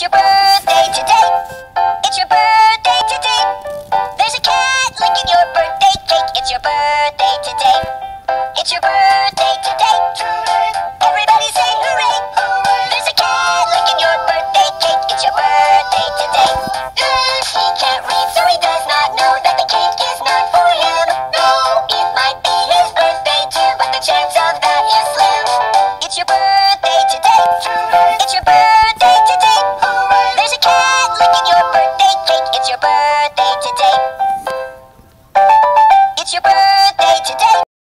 It's your birthday today. It's your birthday today. There's a cat licking your birthday cake. It's your birthday today. It's your birthday today. Everybody say hooray. There's a cat licking your birthday cake. It's your birthday today. He can't read, so he does not know that the cake is not for him. No, it might be his birthday too, but the chance of that is slim. It's your birthday today. It's your birthday. birthday today. It's your birthday today.